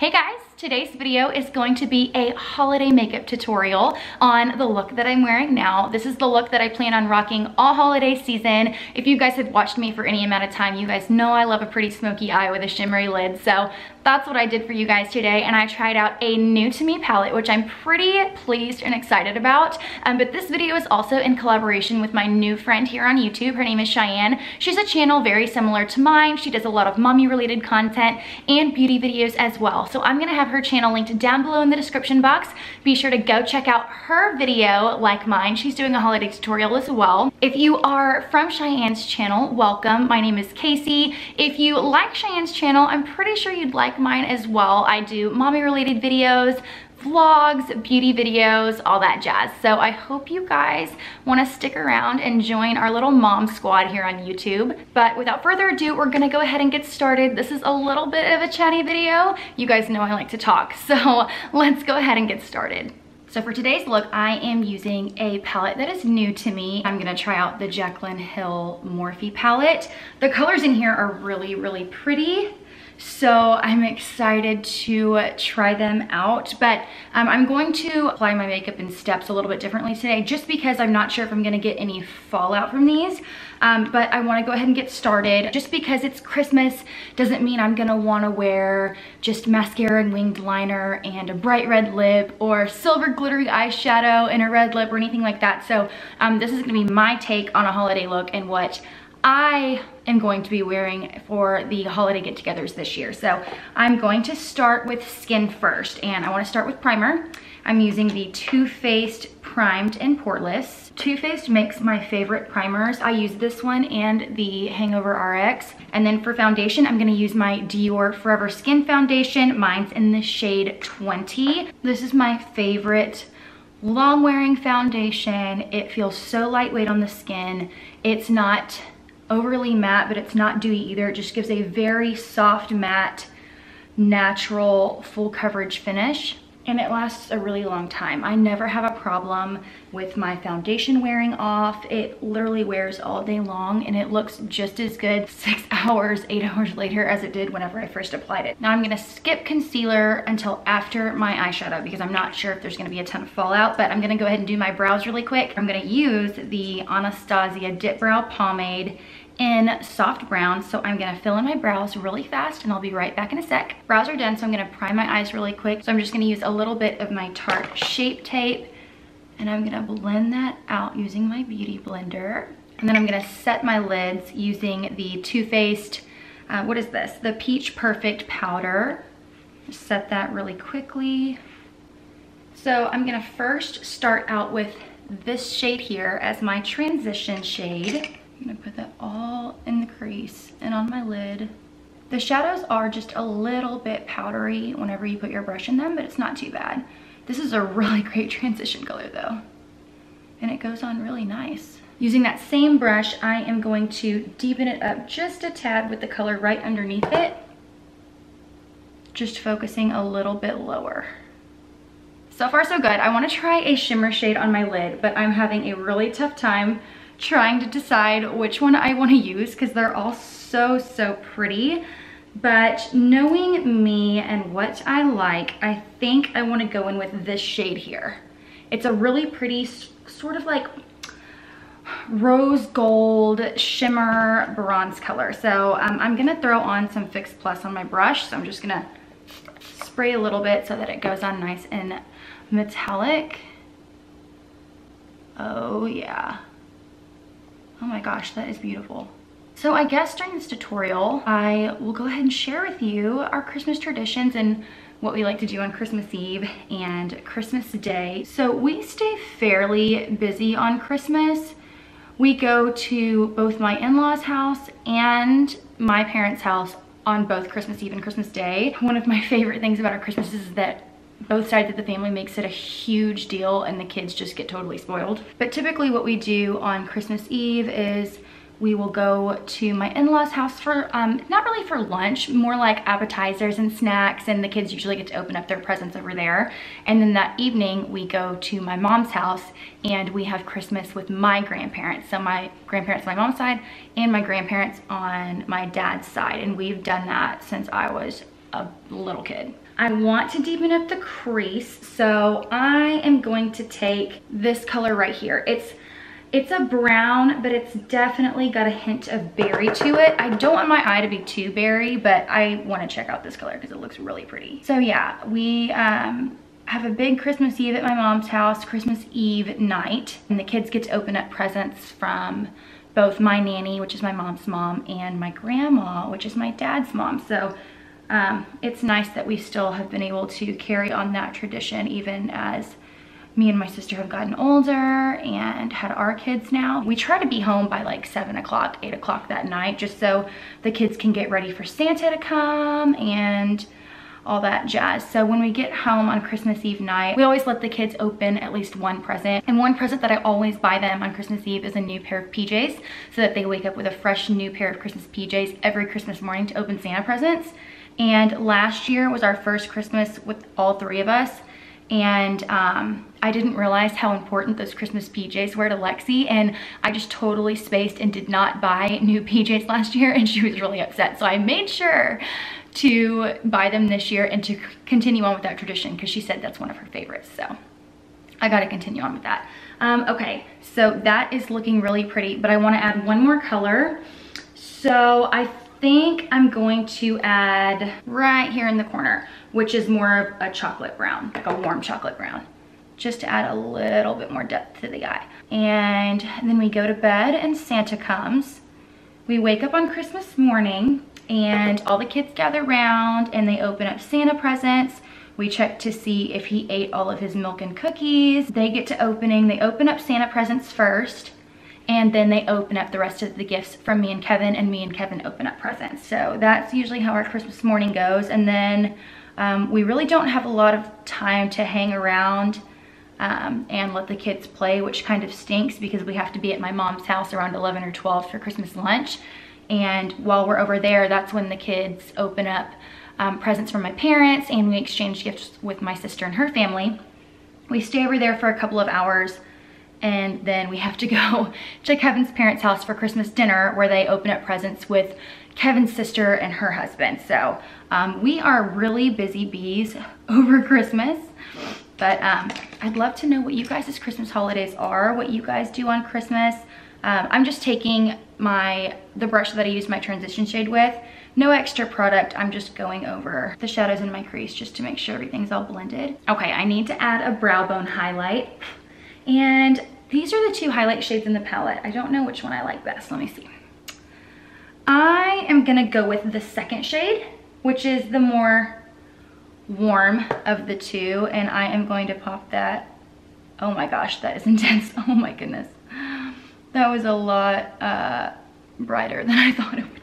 Hey guys, today's video is going to be a holiday makeup tutorial on the look that I'm wearing now. This is the look that I plan on rocking all holiday season. If you guys have watched me for any amount of time, you guys know I love a pretty smoky eye with a shimmery lid. So that's what I did for you guys today. And I tried out a new to me palette, which I'm pretty pleased and excited about. Um, but this video is also in collaboration with my new friend here on YouTube. Her name is Cheyanne. She's a channel very similar to mine. She does a lot of mommy related content and beauty videos as well. So I'm gonna have her channel linked down below in the description box. Be sure to go check out her video like mine. She's doing a holiday tutorial as well. If you are from Cheyanne's channel, welcome. My name is Casey. If you like Cheyanne's channel, I'm pretty sure you'd like mine as well. I do mommy related videos, vlogs, beauty videos, all that jazz. So I hope you guys wanna stick around and join our little mom squad here on YouTube. But without further ado, we're gonna go ahead and get started. This is a little bit of a chatty video. You guys know I like to talk, so let's go ahead and get started. So for today's look, I am using a palette that is new to me. I'm gonna try out the Jaclyn Hill Morphe palette. The colors in here are really, really pretty. So I'm excited to try them out, but um, I'm going to apply my makeup in steps a little bit differently today just because I'm not sure if I'm gonna get any fallout from these. Um, but I wanna go ahead and get started. Just because it's Christmas doesn't mean I'm gonna wanna wear just mascara and winged liner and a bright red lip or silver glittery eyeshadow and a red lip or anything like that. So um, this is gonna be my take on a holiday look and what I am going to be wearing for the holiday get-togethers this year. So I'm going to start with skin first, and I wanna start with primer. I'm using the Too Faced Primed and Poreless. Too Faced makes my favorite primers. I use this one and the Hangover RX. And then for foundation, I'm gonna use my Dior Forever Skin Foundation. Mine's in the shade 20. This is my favorite long wearing foundation. It feels so lightweight on the skin. It's not overly matte, but it's not dewy either. It just gives a very soft matte, natural, full coverage finish. And it lasts a really long time. I never have a problem with my foundation wearing off. It literally wears all day long and it looks just as good six hours, eight hours later as it did whenever I first applied it. Now I'm gonna skip concealer until after my eyeshadow because I'm not sure if there's gonna be a ton of fallout, but I'm gonna go ahead and do my brows really quick. I'm gonna use the Anastasia Dip Brow Pomade in soft brown. So I'm gonna fill in my brows really fast and I'll be right back in a sec. Brows are done, so I'm gonna prime my eyes really quick. So I'm just gonna use a little bit of my Tarte Shape Tape and I'm gonna blend that out using my Beauty Blender. And then I'm gonna set my lids using the Too Faced, uh, what is this? The Peach Perfect Powder. Set that really quickly. So I'm gonna first start out with this shade here as my transition shade. I'm gonna put that all in the crease and on my lid. The shadows are just a little bit powdery whenever you put your brush in them, but it's not too bad. This is a really great transition color though. And it goes on really nice. Using that same brush, I am going to deepen it up just a tad with the color right underneath it. Just focusing a little bit lower. So far so good. I wanna try a shimmer shade on my lid, but I'm having a really tough time trying to decide which one I want to use because they're all so, so pretty. But knowing me and what I like, I think I want to go in with this shade here. It's a really pretty sort of like rose gold shimmer bronze color. So um, I'm going to throw on some Fix Plus on my brush. So I'm just going to spray a little bit so that it goes on nice and metallic. Oh yeah. Oh my gosh, that is beautiful. So I guess during this tutorial, I will go ahead and share with you our Christmas traditions and what we like to do on Christmas Eve and Christmas Day. So we stay fairly busy on Christmas. We go to both my in-laws house and my parents' house on both Christmas Eve and Christmas Day. One of my favorite things about our Christmas is that both sides of the family makes it a huge deal and the kids just get totally spoiled. But typically what we do on Christmas Eve is we will go to my in-laws house for, um, not really for lunch, more like appetizers and snacks and the kids usually get to open up their presents over there. And then that evening we go to my mom's house and we have Christmas with my grandparents. So my grandparents on my mom's side and my grandparents on my dad's side. And we've done that since I was a little kid. I want to deepen up the crease, so I am going to take this color right here. It's it's a brown, but it's definitely got a hint of berry to it. I don't want my eye to be too berry, but I want to check out this color because it looks really pretty. So yeah, we um, have a big Christmas Eve at my mom's house, Christmas Eve night, and the kids get to open up presents from both my nanny, which is my mom's mom, and my grandma, which is my dad's mom. So um, it's nice that we still have been able to carry on that tradition even as me and my sister have gotten older and had our kids now. We try to be home by like seven o'clock, eight o'clock that night, just so the kids can get ready for Santa to come and all that jazz. So when we get home on Christmas Eve night, we always let the kids open at least one present. And one present that I always buy them on Christmas Eve is a new pair of PJs so that they wake up with a fresh new pair of Christmas PJs every Christmas morning to open Santa presents. And last year was our first Christmas with all three of us and um, I didn't realize how important those Christmas PJs were to Lexi and I just totally spaced and did not buy new PJs last year and she was really upset. So I made sure to buy them this year and to continue on with that tradition because she said that's one of her favorites. So I got to continue on with that. Um, okay, so that is looking really pretty, but I want to add one more color. So I think I'm going to add right here in the corner, which is more of a chocolate brown, like a warm chocolate brown, just to add a little bit more depth to the eye. And then we go to bed and Santa comes. We wake up on Christmas morning and all the kids gather around and they open up Santa presents. We check to see if he ate all of his milk and cookies. They get to opening, they open up Santa presents first and then they open up the rest of the gifts from me and Kevin and me and Kevin open up presents. So that's usually how our Christmas morning goes. And then um, we really don't have a lot of time to hang around um, and let the kids play, which kind of stinks because we have to be at my mom's house around 11 or 12 for Christmas lunch. And while we're over there, that's when the kids open up um, presents from my parents and we exchange gifts with my sister and her family. We stay over there for a couple of hours and then we have to go to Kevin's parents' house for Christmas dinner where they open up presents with Kevin's sister and her husband. So um, we are really busy bees over Christmas, but um, I'd love to know what you guys' Christmas holidays are, what you guys do on Christmas. Um, I'm just taking my the brush that I use my transition shade with. No extra product, I'm just going over the shadows in my crease just to make sure everything's all blended. Okay, I need to add a brow bone highlight. And these are the two highlight shades in the palette. I don't know which one I like best. Let me see. I am gonna go with the second shade, which is the more warm of the two. And I am going to pop that. Oh my gosh, that is intense. Oh my goodness. That was a lot uh, brighter than I thought it would.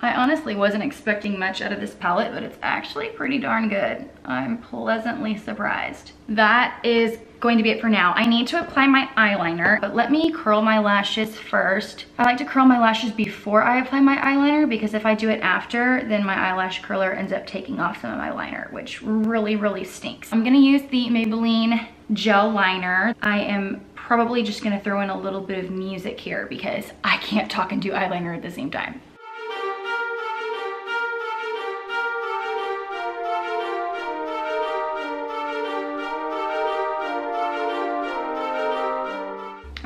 I honestly wasn't expecting much out of this palette, but it's actually pretty darn good. I'm pleasantly surprised. That is going to be it for now. I need to apply my eyeliner, but let me curl my lashes first. I like to curl my lashes before I apply my eyeliner because if I do it after, then my eyelash curler ends up taking off some of my liner, which really, really stinks. I'm gonna use the Maybelline gel liner. I am probably just gonna throw in a little bit of music here because I can't talk and do eyeliner at the same time.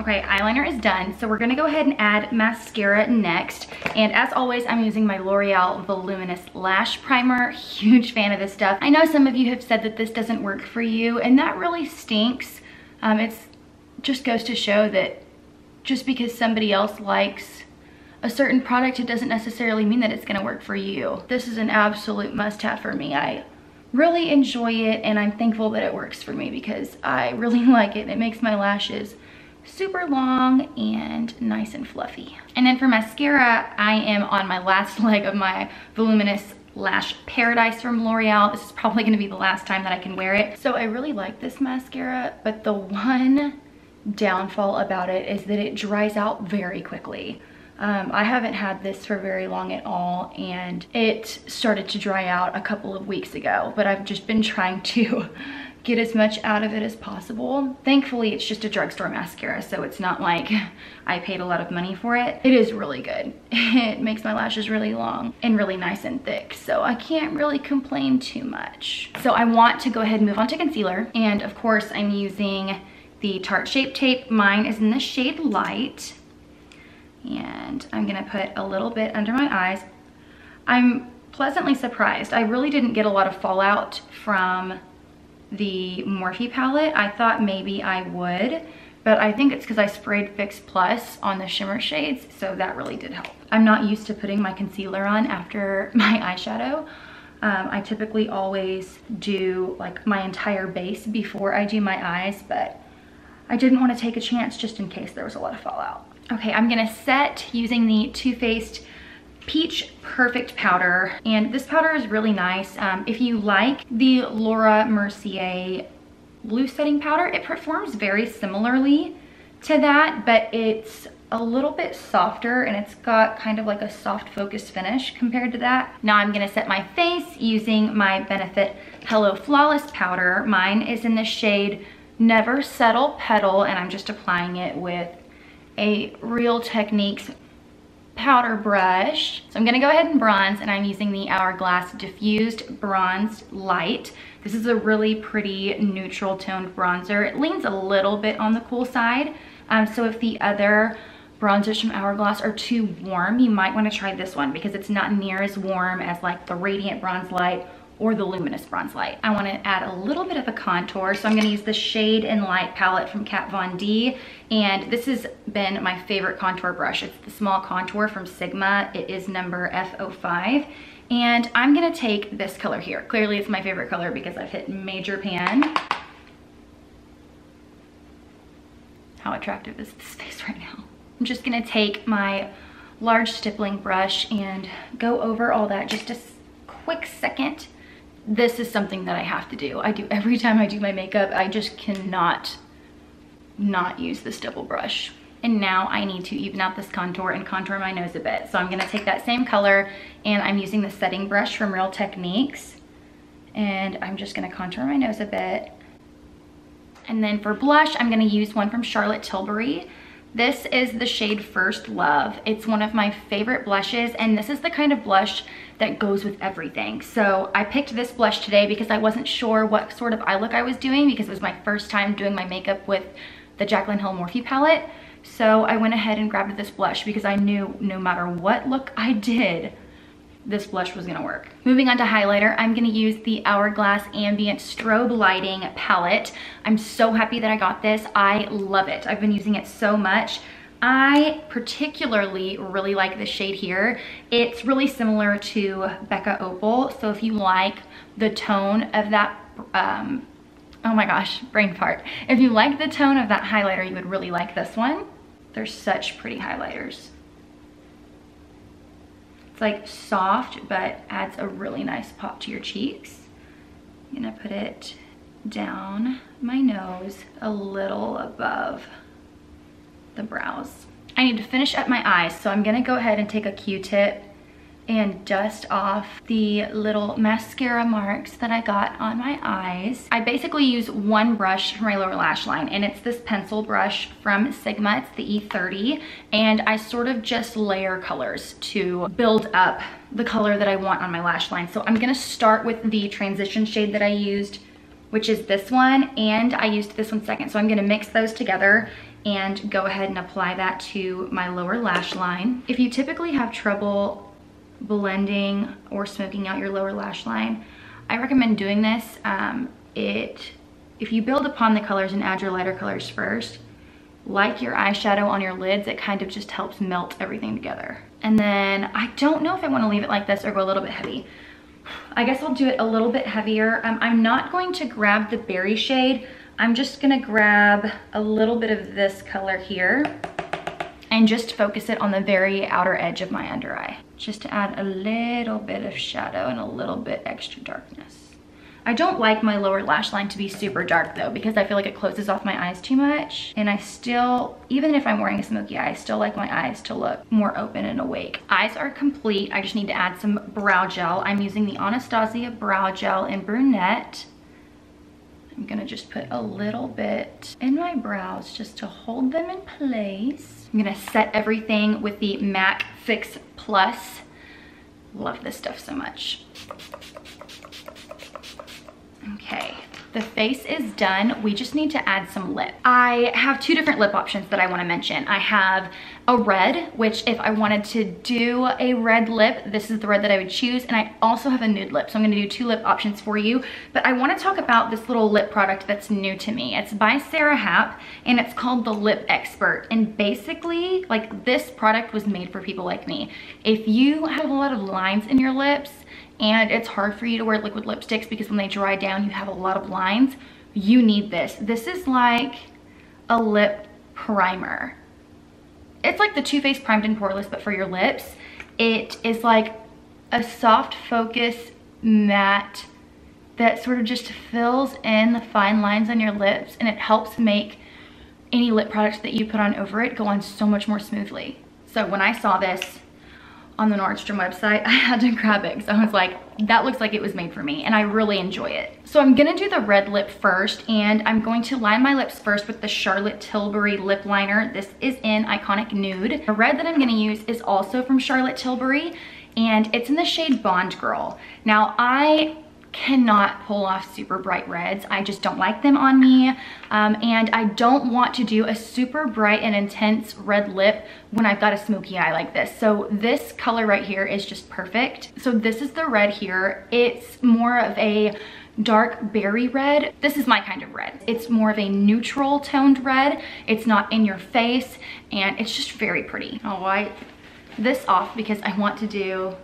Okay, eyeliner is done. So we're gonna go ahead and add mascara next. And as always, I'm using my L'Oreal Voluminous Lash Primer. Huge fan of this stuff. I know some of you have said that this doesn't work for you and that really stinks. Um, it's just goes to show that just because somebody else likes a certain product, it doesn't necessarily mean that it's gonna work for you. This is an absolute must have for me. I really enjoy it and I'm thankful that it works for me because I really like it. It makes my lashes super long and nice and fluffy. And then for mascara, I am on my last leg of my Voluminous Lash Paradise from L'Oreal. This is probably gonna be the last time that I can wear it. So I really like this mascara, but the one downfall about it is that it dries out very quickly. Um, I haven't had this for very long at all and it started to dry out a couple of weeks ago, but I've just been trying to get as much out of it as possible. Thankfully, it's just a drugstore mascara, so it's not like I paid a lot of money for it. It is really good. It makes my lashes really long and really nice and thick, so I can't really complain too much. So I want to go ahead and move on to concealer, and of course, I'm using the Tarte Shape Tape. Mine is in the shade Light, and I'm gonna put a little bit under my eyes. I'm pleasantly surprised. I really didn't get a lot of fallout from the Morphe palette. I thought maybe I would, but I think it's because I sprayed Fix Plus on the shimmer shades, so that really did help. I'm not used to putting my concealer on after my eyeshadow. Um, I typically always do like my entire base before I do my eyes, but I didn't want to take a chance just in case there was a lot of fallout. Okay, I'm gonna set using the Too Faced Peach Perfect Powder. And this powder is really nice. Um, if you like the Laura Mercier loose setting powder, it performs very similarly to that, but it's a little bit softer and it's got kind of like a soft focus finish compared to that. Now I'm gonna set my face using my Benefit Hello Flawless powder. Mine is in the shade Never Settle Petal and I'm just applying it with a Real Techniques powder brush. So I'm gonna go ahead and bronze and I'm using the Hourglass Diffused Bronze Light. This is a really pretty neutral toned bronzer. It leans a little bit on the cool side. Um, so if the other bronzers from Hourglass are too warm, you might wanna try this one because it's not near as warm as like the Radiant Bronze Light or the Luminous Bronze Light. I wanna add a little bit of a contour, so I'm gonna use the Shade and Light palette from Kat Von D, and this has been my favorite contour brush. It's the small contour from Sigma. It is number F05, and I'm gonna take this color here. Clearly it's my favorite color because I've hit major pan. How attractive is this face right now? I'm just gonna take my large stippling brush and go over all that just a quick second this is something that I have to do. I do every time I do my makeup. I just cannot not use this double brush. And now I need to even out this contour and contour my nose a bit. So I'm gonna take that same color and I'm using the setting brush from Real Techniques. And I'm just gonna contour my nose a bit. And then for blush, I'm gonna use one from Charlotte Tilbury. This is the shade First Love. It's one of my favorite blushes and this is the kind of blush that goes with everything. So I picked this blush today because I wasn't sure what sort of eye look I was doing because it was my first time doing my makeup with the Jaclyn Hill Morphe palette. So I went ahead and grabbed this blush because I knew no matter what look I did, this blush was gonna work. Moving on to highlighter, I'm gonna use the Hourglass Ambient Strobe Lighting palette. I'm so happy that I got this. I love it. I've been using it so much. I particularly really like this shade here. It's really similar to Becca Opal. So if you like the tone of that, um, oh my gosh, brain fart. If you like the tone of that highlighter, you would really like this one. They're such pretty highlighters. It's like soft, but adds a really nice pop to your cheeks. I'm gonna put it down my nose a little above the brows. I need to finish up my eyes, so I'm gonna go ahead and take a Q-tip and dust off the little mascara marks that I got on my eyes. I basically use one brush for my lower lash line and it's this pencil brush from Sigma, it's the E30 and I sort of just layer colors to build up the color that I want on my lash line. So I'm gonna start with the transition shade that I used which is this one and I used this one second. So I'm gonna mix those together and go ahead and apply that to my lower lash line. If you typically have trouble blending or smoking out your lower lash line, I recommend doing this. Um, it, if you build upon the colors and add your lighter colors first, like your eyeshadow on your lids, it kind of just helps melt everything together. And then I don't know if I wanna leave it like this or go a little bit heavy. I guess I'll do it a little bit heavier. Um, I'm not going to grab the berry shade. I'm just gonna grab a little bit of this color here and just focus it on the very outer edge of my under eye, just to add a little bit of shadow and a little bit extra darkness. I don't like my lower lash line to be super dark though because I feel like it closes off my eyes too much. And I still, even if I'm wearing a smoky eye, I still like my eyes to look more open and awake. Eyes are complete. I just need to add some brow gel. I'm using the Anastasia Brow Gel in Brunette I'm gonna just put a little bit in my brows just to hold them in place. I'm gonna set everything with the MAC Fix Plus. Love this stuff so much. Okay, the face is done. We just need to add some lip. I have two different lip options that I wanna mention. I have a red, which if I wanted to do a red lip, this is the red that I would choose. And I also have a nude lip. So I'm gonna do two lip options for you. But I wanna talk about this little lip product that's new to me. It's by Sarah Happ and it's called the Lip Expert. And basically, like this product was made for people like me. If you have a lot of lines in your lips, and it's hard for you to wear liquid lipsticks because when they dry down, you have a lot of lines. You need this. This is like a lip primer. It's like the Too Faced Primed and Poreless, but for your lips. It is like a soft focus matte that sort of just fills in the fine lines on your lips and it helps make any lip products that you put on over it go on so much more smoothly. So when I saw this, on the Nordstrom website, I had to grab it because I was like, that looks like it was made for me and I really enjoy it. So I'm gonna do the red lip first and I'm going to line my lips first with the Charlotte Tilbury lip liner. This is in Iconic Nude. The red that I'm gonna use is also from Charlotte Tilbury and it's in the shade Bond Girl. Now I cannot pull off super bright reds. I just don't like them on me. Um, and I don't want to do a super bright and intense red lip when I've got a smoky eye like this. So this color right here is just perfect. So this is the red here. It's more of a dark berry red. This is my kind of red. It's more of a neutral toned red. It's not in your face and it's just very pretty. I'll wipe this off because I want to do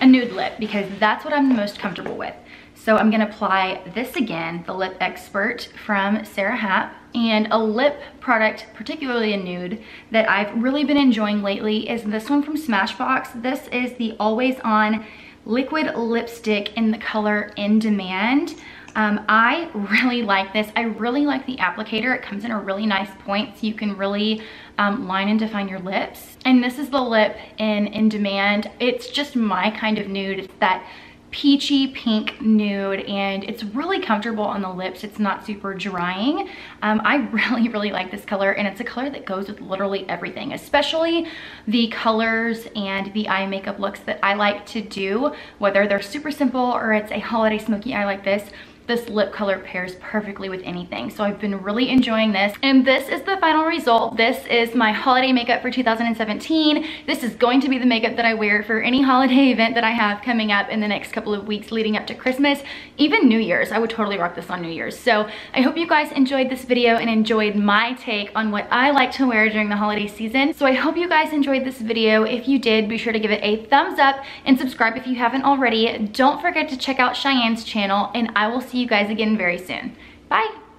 a nude lip because that's what I'm the most comfortable with. So I'm gonna apply this again, the Lip Expert from Sarah Happ. And a lip product, particularly a nude, that I've really been enjoying lately is this one from Smashbox. This is the Always On Liquid Lipstick in the color In Demand. Um, I really like this. I really like the applicator. It comes in a really nice point so you can really um, line and define your lips. And this is the lip in In Demand. It's just my kind of nude. It's that peachy pink nude and it's really comfortable on the lips. It's not super drying. Um, I really, really like this color and it's a color that goes with literally everything, especially the colors and the eye makeup looks that I like to do, whether they're super simple or it's a holiday smoky eye like this this lip color pairs perfectly with anything. So I've been really enjoying this. And this is the final result. This is my holiday makeup for 2017. This is going to be the makeup that I wear for any holiday event that I have coming up in the next couple of weeks leading up to Christmas, even New Year's. I would totally rock this on New Year's. So I hope you guys enjoyed this video and enjoyed my take on what I like to wear during the holiday season. So I hope you guys enjoyed this video. If you did, be sure to give it a thumbs up and subscribe if you haven't already. Don't forget to check out Cheyanne's channel and I will see you guys again very soon. Bye.